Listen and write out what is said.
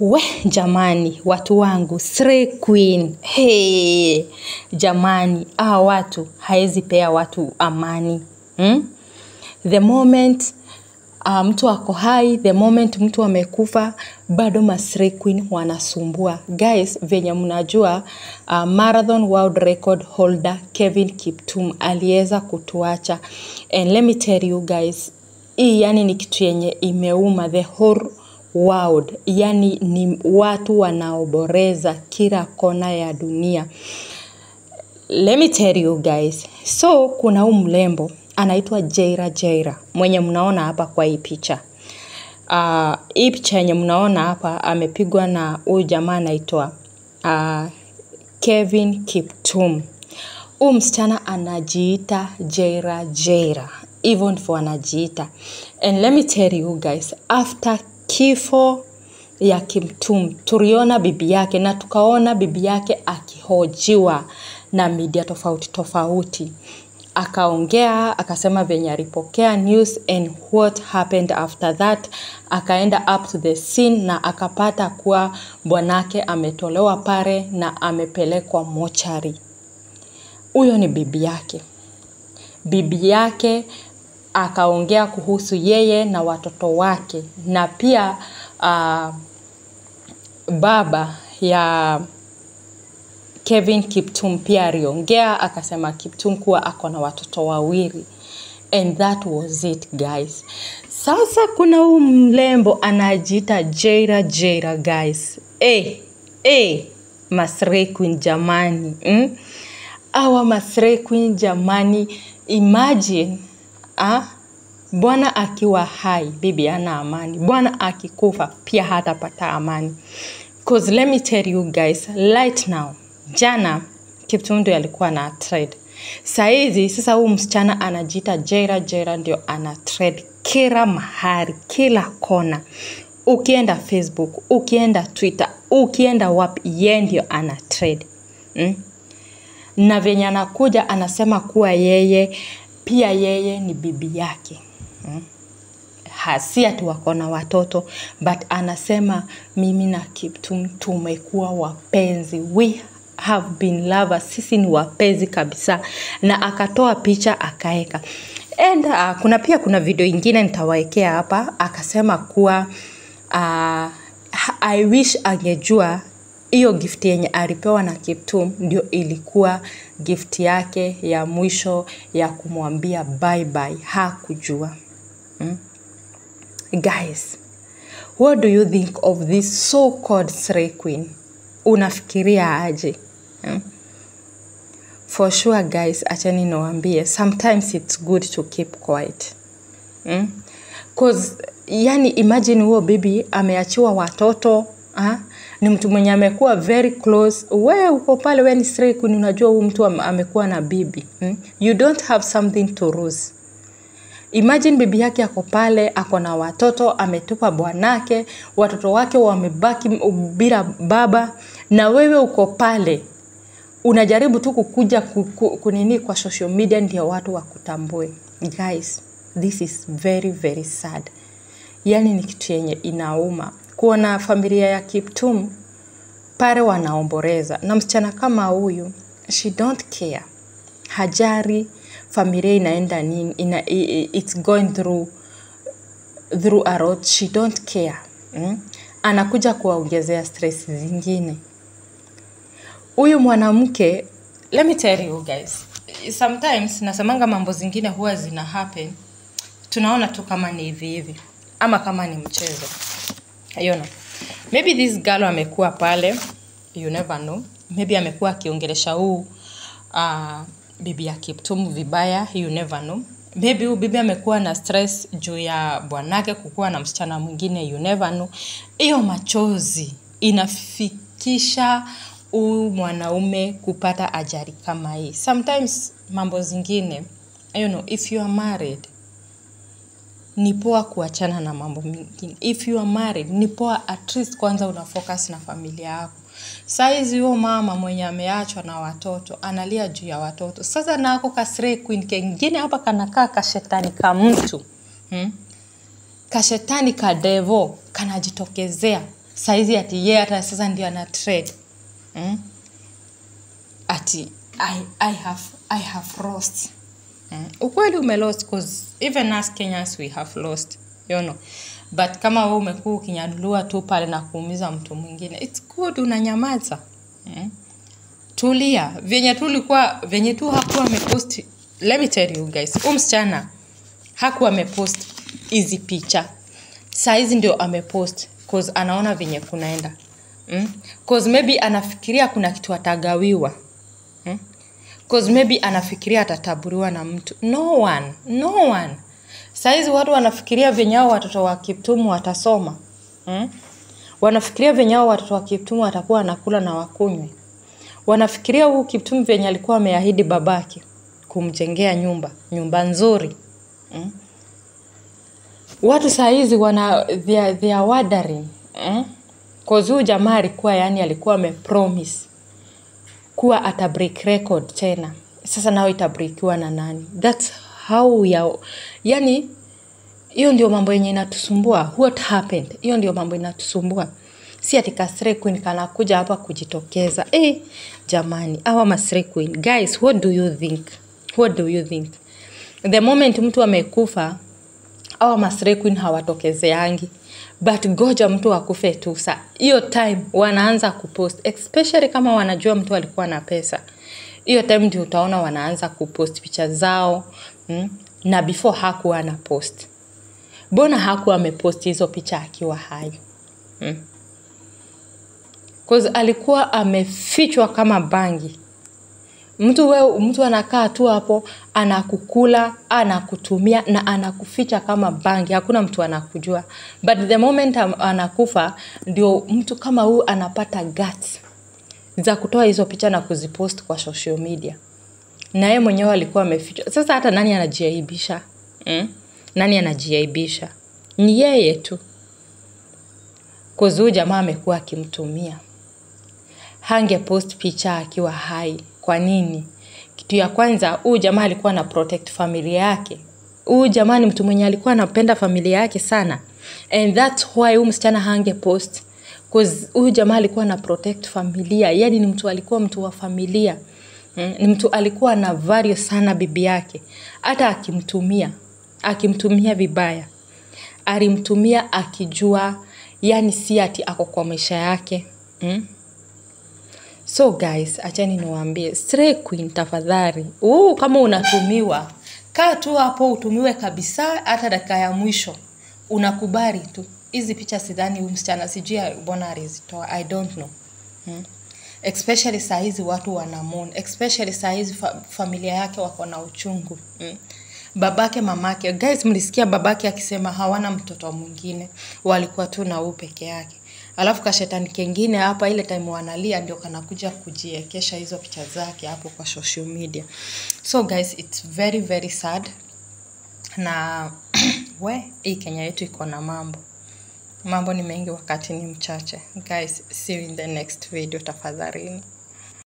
We jamani, watu wangu, Slay Queen. Hey, jamani, hawa watu haezi pea watu amani. Hmm? The moment uh, mtu ako hai, the moment mtu amekufa, bado ma Slay Queen wanasumbua. Guys, venye mnajua uh, Marathon World Record holder Kevin Kiptum aliweza kutuacha. And let me tell you guys, hii yani ni kitu yenye imeuma the whole world, yani ni watu wanaoboreza kila kona ya dunia. Let me tell you guys, so kuna huu mlembo anaitwa Jaira Jaira mwenye mnaona hapa kwa hii picha. Uh, hii picha yenye mnaona hapa amepigwa na huyu jamaa anaitwa uh, Kevin Kiptum. Huyu msichana anajiita Jaira Jaira, hivyo ndivyo anajiita. And let me tell you guys, after kifo ya Kimtum. tuliona bibi yake na tukaona bibi yake akihojiwa na media tofauti tofauti. Akaongea akasema venye alipokea news and what happened after that. Akaenda up to the scene na akapata kuwa bwanake ametolewa pale na amepelekwa mochari. Huyo ni bibi yake. Bibi yake akaongea kuhusu yeye na watoto wake na pia uh, baba ya Kevin Kiptum pia aliongea akasema Kiptum kuwa ako na watoto wawili and that was it guys. Sasa kuna huu mlembo anajiita Jaira Jaira guys. Eh, eh, Masray Queen jamani. Mm? Awa Masray Queen jamani, imagine ah, bwana akiwa hai bibi ana amani, bwana akikufa pia hatapata amani. Cause let me tell you guys, right now jana Kiptundu alikuwa na trade. Saizi sasa huu msichana anajiita Jaira Jaira ndio ana trade kila mahali, kila kona. Ukienda Facebook, ukienda Twitter, ukienda wapi, ye ndio ana trade. Mm? Na venye anakuja anasema kuwa yeye pia yeye ni bibi yake. hmm? hasia ati wako na watoto but anasema mimi na Kiptum tumekuwa wapenzi. We have been lovers. Sisi ni wapenzi kabisa. Na akatoa picha akaeka. And uh, kuna pia kuna video ingine nitawaekea hapa. Akasema kuwa uh, I wish angejua hiyo gift yenye alipewa na Kiptum ndio ilikuwa gift yake ya mwisho ya kumwambia bye bye hakujua hmm? guys what do you think of this so called Slay Queen unafikiria aje hmm? for sure guys achani niwaambie sometimes it's good to keep quiet hmm? cause yani imagine huo bibi ameachiwa watoto ha? ni mtu mwenye amekuwa very close. We uko pale we ni strike Queen unajua huyu mtu amekuwa na bibi. Hmm? you don't have something to lose. Imagine bibi yake ako pale ako na watoto ametupa bwanake watoto wake wamebaki bila baba na wewe uko pale. Unajaribu tu kukuja ku- ku- kunini kwa social media ndio watu wakutambue. Guys this is very very sad. Yaani ni kitu yenye inauma kuona familia ya Kiptum pale wanaomboreza na msichana kama huyu she don't care. Hajari familia inaenda nini ina, it's going through through a lot she don't care. Mm? anakuja kuwaongezea stress zingine. Huyu mwanamke let me tell you guys sometimes nasemanga mambo zingine huwa zina happen tunaona tu kama ni hivi hivi ama kama ni mchezo know. maybe this girl amekuwa pale you never know. Maybe amekuwa akiongelesha huu uh, bibi ya Kiptum vibaya you never know. Maybe huyu bibi amekuwa na stress juu ya bwanake kukuwa na msichana mwingine you never know. Hiyo machozi inafikisha huyu mwanaume kupata ajali kama hii. Sometimes mambo zingine you know, if you are married ni poa kuachana na mambo mengine if you are married ni poa at least kwanza una focus na familia yako. Saizi huyo mama mwenye ameachwa na watoto analia juu ya watoto. Sasa nako kasre queen kengine hapa kanakaa kashetani ka mtu. Hmm? kashetani ka devo kanajitokezea. Saizi ati ye hata sasa ndio ana trade. Hmm? ati I, I have, I have lost mm? ukweli ume lost cause even us kenyans we have lost you know but kama we umekuwa ukinyadulua tu pale na kuumiza mtu mwingine its good unanyamaza eh? tulia venye tu ulikuwa venye tu hakuwa amepost let me tell you guys huu msichana hakuwa amepost hizi picha saizi ndio amepost cause anaona venye kunaenda mm? cause maybe anafikiria kuna kitu atagawiwa mm? Cause maybe anafikiria atataburiwa na mtu no one no one saizi watu wanafikiria venye watoto wa kiptumu watasoma mm? wanafikiria venye watoto wa kiptumu watakuwa wanakula na wakunywe wanafikiria huu kiptumu venye alikuwa ameahidi babake kumjengea nyumba nyumba nzuri mm? watu saizi wana they are, they are wondering mm? cause huu jamaa alikuwa yani alikuwa amepromise kuwa ata break record tena. Sasa nao itabrekiwa na nani? Thats how ya yani hiyo ndio mambo yenye inatusumbua. What happened? Hiyo ndio mambo inatusumbua. Si ati kasre queen kanakuja hapa kujitokeza. Eh jamani awa masre queen. Guys what do you think? What do you think? The moment mtu amekufa awa masre queen hawatokezeangi. But goja mtu akufe tu sa. Hiyo time wanaanza kupost especially kama wanajua mtu alikuwa na pesa. Hiyo time ndio utaona wanaanza kupost picha zao mm? na before hakuwa ana post. Mbona hakuwa amepost hizo picha akiwa hai? Mm? Alikuwa amefichwa kama bangi mtu we, mtu anakaa tu hapo anakukula anakutumia na anakuficha kama bangi. Hakuna mtu anakujua. But the moment anakufa ndio mtu kama huyu anapata guts za kutoa hizo picha na kuzipost kwa social media. Na yeye mwenyewe alikuwa amefichwa sasa hata nani anajiaibisha? Mm? nani anajiaibisha? Ni yeye tu. Kuzuu jamaa amekuwa akimtumia. Hange post picha akiwa hai kwa nini? Kitu ya kwanza huyu jamaa alikuwa na protect familia yake. Huyu jamaa ni mtu mwenye alikuwa anapenda familia yake sana. And thats why huyu msichana hange post. Huyu jamaa alikuwa na protect familia. Yani ni mtu alikuwa mtu wa familia. Mm, ni mtu alikuwa na vario sana bibi yake. Hata akimtumia akimtumia vibaya. Alimtumia akijua yani si ati ako kwa maisha yake. Mm? So guys achani niwaambie stray queen tafadhali. Uu kama unatumiwa kaa tu hapo utumiwe kabisa hata dakika ya mwisho. Unakubali tu. Hizi picha sidhani msichana sijui mbona alizitoa i don't know. Hmm? especially saa hizi watu wanamon especially saa hizi fa familia yake wako na uchungu. Hmm? babake mamake. Guys mlisikia babake akisema hawana mtoto mwingine. Walikuwa tu na huu peke yake alafu kashetani kengine hapa ile time wanalia ndio kanakuja kujiekesha hizo picha zake hapo kwa social media. So guys it's very very sad. Na we hii kenya yetu iko na mambo. Mambo ni mengi wakati ni mchache. Guys see you in the next video tafadhalini